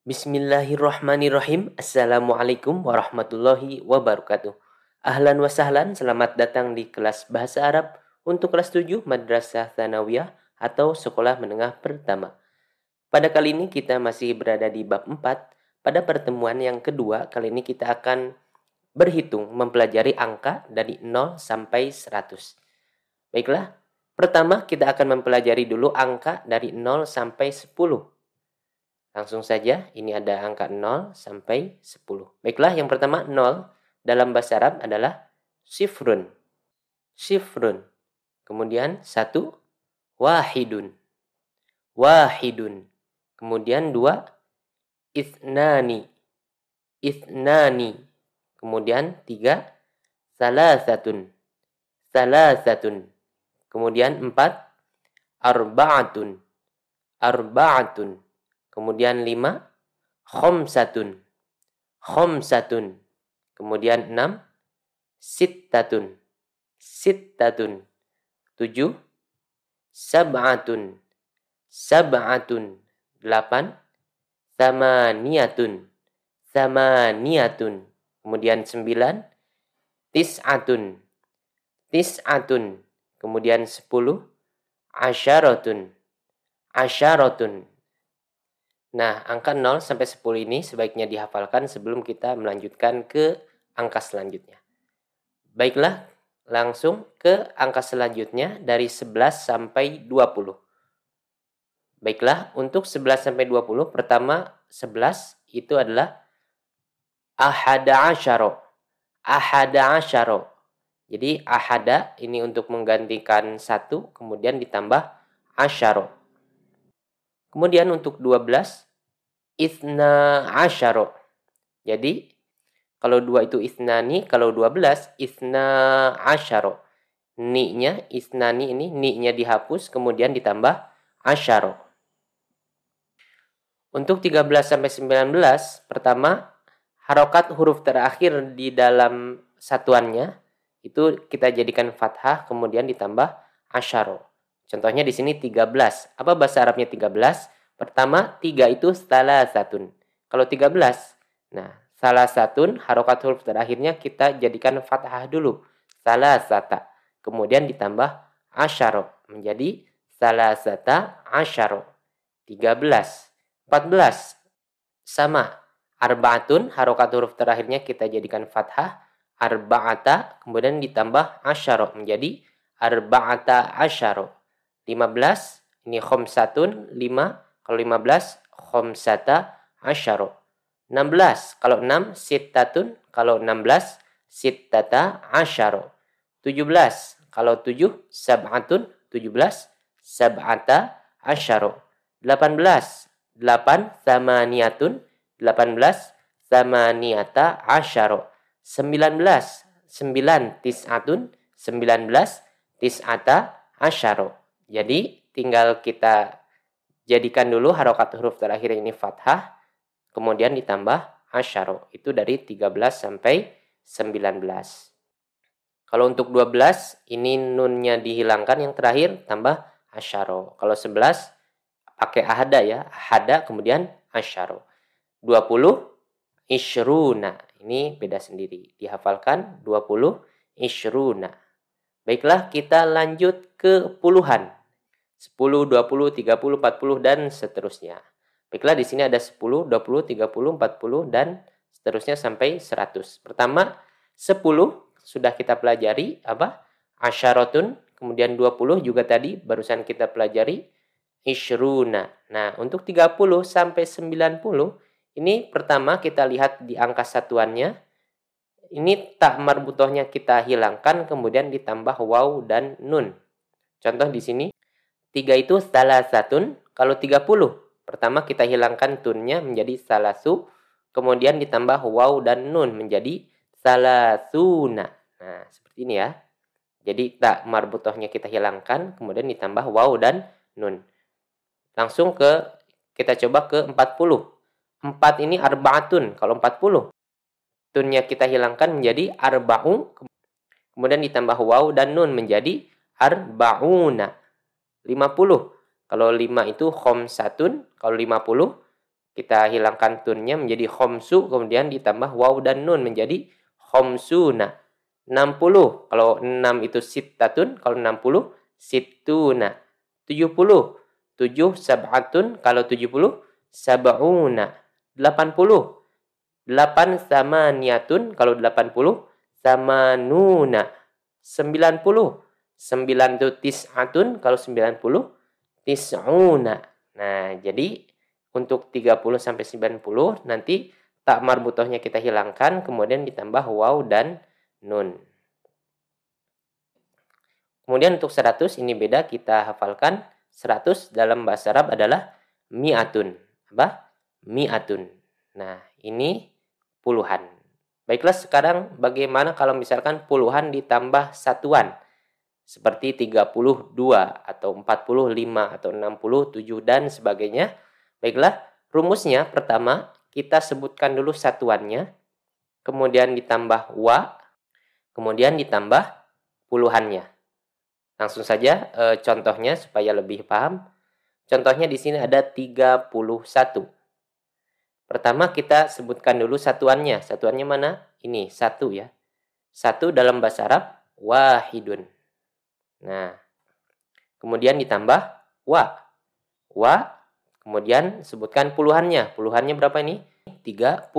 Bismillahirrahmanirrahim. Assalamualaikum warahmatullahi wabarakatuh. Ahlan wa sahlan, selamat datang di kelas Bahasa Arab untuk kelas 7 Madrasah Thanawiyah atau Sekolah Menengah Pertama. Pada kali ini kita masih berada di bab 4. Pada pertemuan yang kedua, kali ini kita akan berhitung mempelajari angka dari 0 sampai 100. Baiklah, pertama kita akan mempelajari dulu angka dari 0 sampai 10. Langsung saja, ini ada angka 0 sampai 10. Baiklah, yang pertama 0 dalam bahasa Arab adalah sifrun. Sifrun. Kemudian satu wahidun. Wahidun. Kemudian dua ithnani. Ithnani. Kemudian tiga salasatun. Salasatun. Kemudian empat arba'atun. Arba'atun. Kemudian lima, khomsatun. Khomsatun. Kemudian enam, sittatun. Sittatun. Tujuh, sab'atun. Sab'atun. Delapan, thamaniyatun. Thamaniyatun. Kemudian sembilan, tis'atun. Tis'atun. Kemudian sepuluh, asyaratun. Asyaratun. Nah, angka 0 sampai 10 ini sebaiknya dihafalkan sebelum kita melanjutkan ke angka selanjutnya. Baiklah, langsung ke angka selanjutnya dari 11 sampai 20. Baiklah, untuk 11 sampai 20, pertama 11 itu adalah ahada asyaro. Ahada asyaro. Jadi ahada ini untuk menggantikan satu, kemudian ditambah asyaro. Kemudian untuk 12 isna asyaro. Jadi kalau dua itu isnani, kalau 12 isna asyaro. Ni-nya isnani ini ni-nya dihapus kemudian ditambah asyaro. Untuk 13 sampai 19 pertama harokat huruf terakhir di dalam satuannya itu kita jadikan fathah kemudian ditambah asyaro. Contohnya di sini 13. Apa bahasa Arabnya 13? Pertama, 3 itu salah satun. Kalau 13, nah salah satun, harokat huruf terakhirnya kita jadikan fathah dulu. Salah sata. Kemudian ditambah asyaro. Menjadi salah sata asyaro. 13. 14. Sama. Arbaatun, harokat huruf terakhirnya kita jadikan fathah. Arba'ata, kemudian ditambah asyaro. Menjadi arba'ata asyaro. 15 ini khomsatun 5 kalau 15 khomsata asyaro. 16 kalau 6 sittatun kalau 16 sittata asyaro. 17 kalau 7 sab'atun 17 sab'ata asyaro. 18 8 samaniyatun 18 samaniyata asyaro. 19 9 tis'atun 19 tis'ata asyaro jadi tinggal kita jadikan dulu harokat huruf terakhir ini fathah, kemudian ditambah asyaro. Itu dari 13 sampai 19. Kalau untuk 12, ini nunnya dihilangkan yang terakhir tambah asyaro. Kalau 11, pakai ahada ya. Ahada kemudian asyaro. 20, ishruna. Ini beda sendiri. Dihafalkan 20, ishruna. Baiklah, kita lanjut ke puluhan. 10, 20, 30, 40 dan seterusnya. Baiklah di sini ada 10, 20, 30, 40 dan seterusnya sampai 100. Pertama 10 sudah kita pelajari apa? Asyaratun, kemudian 20 juga tadi barusan kita pelajari ishruna. Nah, untuk 30 sampai 90 ini pertama kita lihat di angka satuannya. Ini tak marbutohnya kita hilangkan kemudian ditambah waw dan nun. Contoh di sini Tiga itu salah satun. Kalau tiga puluh, pertama kita hilangkan tunnya menjadi salah su. Kemudian ditambah waw dan nun menjadi salah salasuna. Nah, seperti ini ya. Jadi tak marbutohnya kita hilangkan, kemudian ditambah waw dan nun. Langsung ke kita coba ke 40. 4 ini arbaatun. Kalau 40, tunnya kita hilangkan menjadi arba'u. Kemudian ditambah waw dan nun menjadi arba'una. 50. Kalau 5 itu khomsatun, kalau 50 kita hilangkan tunnya menjadi khomsu kemudian ditambah waw dan nun menjadi khomsuna. 60 kalau 6 itu sittatun kalau 60 situna 70 7 sab'atun kalau 70 sab'una. 80 8 samaniatun kalau 80 samanuna. 90 9 itu tis'atun kalau 90 tis'una. Nah jadi untuk 30 sampai 90 nanti tak marbutohnya kita hilangkan kemudian ditambah waw dan nun. Kemudian untuk 100 ini beda kita hafalkan. 100 dalam bahasa Arab adalah mi'atun. Apa? Mi'atun. Nah ini puluhan. Baiklah sekarang bagaimana kalau misalkan puluhan ditambah satuan seperti 32 atau 45 atau 67 dan sebagainya. Baiklah, rumusnya pertama kita sebutkan dulu satuannya, kemudian ditambah wa, kemudian ditambah puluhannya. Langsung saja e, contohnya supaya lebih paham. Contohnya di sini ada 31. Pertama kita sebutkan dulu satuannya. Satuannya mana? Ini, satu ya. Satu dalam bahasa Arab, wahidun. Nah, kemudian ditambah wa. Wa, kemudian sebutkan puluhannya. Puluhannya berapa ini? 30.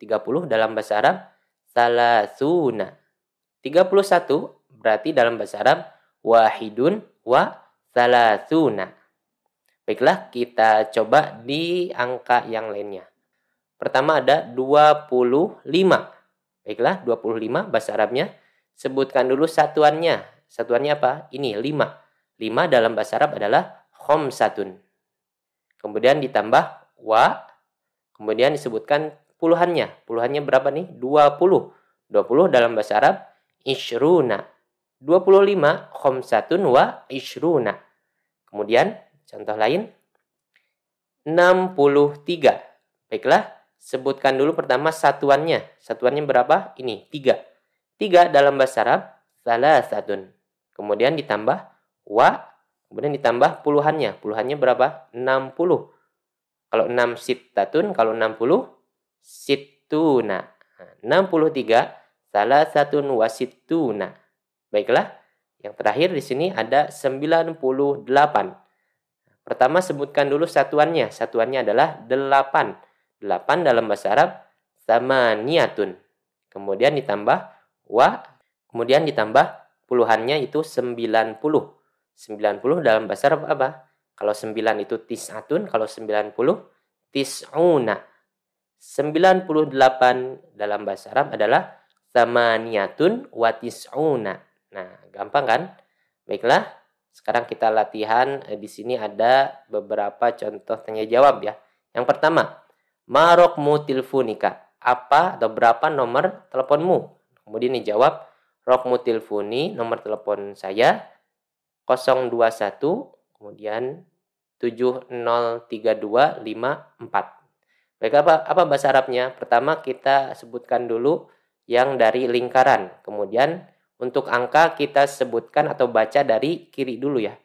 30 dalam bahasa Arab, salasuna. 31 berarti dalam bahasa Arab, wahidun wa salasuna. Baiklah, kita coba di angka yang lainnya. Pertama ada 25. Baiklah, 25 bahasa Arabnya. Sebutkan dulu satuannya. Satuannya apa? Ini 5. 5 dalam bahasa Arab adalah khomsatun. Kemudian ditambah wa. Kemudian disebutkan puluhannya. Puluhannya berapa nih? 20. 20 dalam bahasa Arab ishruna. 25 khomsatun wa ishruna. Kemudian contoh lain 63. Baiklah, Sebutkan dulu pertama satuannya. Satuannya berapa? Ini, tiga. Tiga dalam bahasa Arab, salah satu. Kemudian ditambah wa, kemudian ditambah puluhannya. Puluhannya berapa? 60. Kalau 6 sitatun, kalau 60 situna. 63 salah satu wasituna. Baiklah, yang terakhir di sini ada 98. Pertama sebutkan dulu satuannya. Satuannya adalah 8. 8 dalam bahasa Arab sama niatun. Kemudian ditambah wa, kemudian ditambah puluhannya itu 90. 90 dalam bahasa Arab apa? Kalau 9 itu tis'atun, kalau 90 tis'una. 98 dalam bahasa Arab adalah niatun wa tis'una. Nah, gampang kan? Baiklah, sekarang kita latihan. Eh, di sini ada beberapa contoh tanya jawab ya. Yang pertama, Marokmu tilfunika. Apa atau berapa nomor teleponmu? Kemudian dijawab, Rokmu tilfuni, nomor telepon saya 021, kemudian 703254. Baik, apa, apa bahasa Arabnya? Pertama kita sebutkan dulu yang dari lingkaran. Kemudian untuk angka kita sebutkan atau baca dari kiri dulu ya.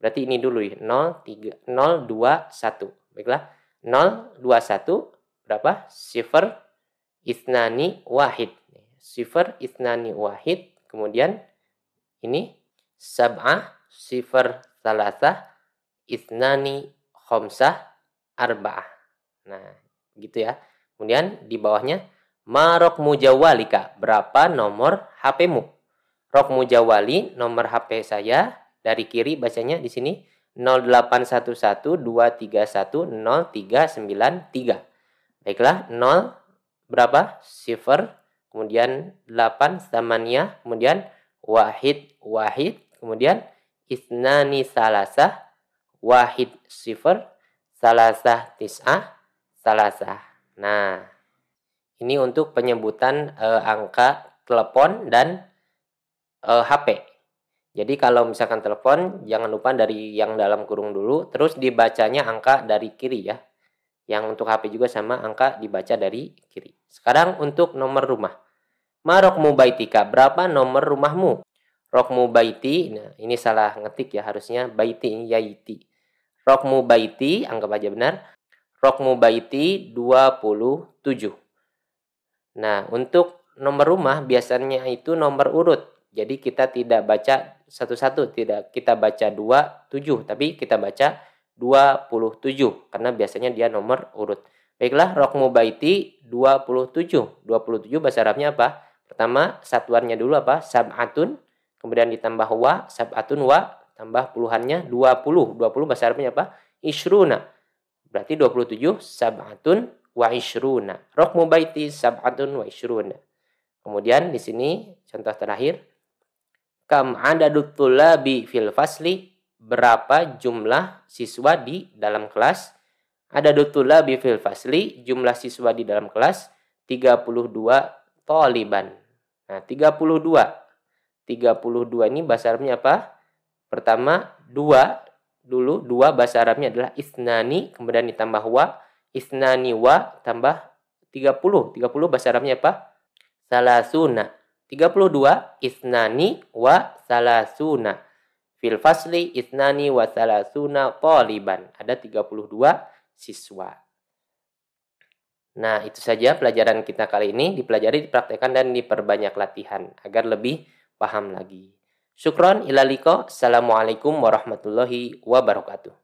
Berarti ini dulu ya, 0, 3, 0, 2, 1. Baiklah. 0, 21 berapa? Sifar isnani wahid. Sifar isnani wahid. Kemudian ini sab'ah sifar salasah isnani khomsah arba'ah. Nah, gitu ya. Kemudian di bawahnya marok mujawalika. Berapa nomor HP-mu? Rok mujawali nomor HP saya dari kiri bacanya di sini 081123103993. Baiklah, 0 berapa? Sifar, kemudian 8 samania, kemudian wahid wahid, kemudian isnani salasah, wahid sifar, salasah tis'ah, salasah. Nah, ini untuk penyebutan uh, angka telepon dan uh, eh, HP. Jadi kalau misalkan telepon, jangan lupa dari yang dalam kurung dulu, terus dibacanya angka dari kiri ya. Yang untuk HP juga sama angka dibaca dari kiri. Sekarang untuk nomor rumah. Marokmu baitika, berapa nomor rumahmu? Rokmu baiti, nah ini salah ngetik ya harusnya baiti, yaiti. Rokmu baiti, anggap aja benar. Rokmu baiti 27. Nah, untuk nomor rumah biasanya itu nomor urut. Jadi kita tidak baca satu-satu, tidak kita baca 27, tapi kita baca 27 karena biasanya dia nomor urut. Baiklah, rokmu baiti 27. 27 bahasa Arabnya apa? Pertama, satuannya dulu apa? Sab'atun. Kemudian ditambah wa, sab'atun wa, tambah puluhannya 20. 20 bahasa Arabnya apa? Ishruna. Berarti 27 sab'atun wa ishruna. Rokmu baiti sab'atun wa ishruna. Kemudian di sini contoh terakhir. Kam adadut tulabi fil fasli. Berapa jumlah siswa di dalam kelas? Adadut tulabi fil fasli. Jumlah siswa di dalam kelas 32 toliban. Nah 32. 32 ini bahasa Arabnya apa? Pertama, dua dulu. Dua bahasa Arabnya adalah isnani, kemudian ditambah wa isnani wa tambah 30. 30 bahasa Arabnya apa? Salasuna. 32 isnani wa salasuna. Fil fasli isnani wa salasuna taliban. Ada 32 siswa. Nah, itu saja pelajaran kita kali ini. Dipelajari, dipraktekkan, dan diperbanyak latihan agar lebih paham lagi. Syukron ilaliko. Assalamualaikum warahmatullahi wabarakatuh.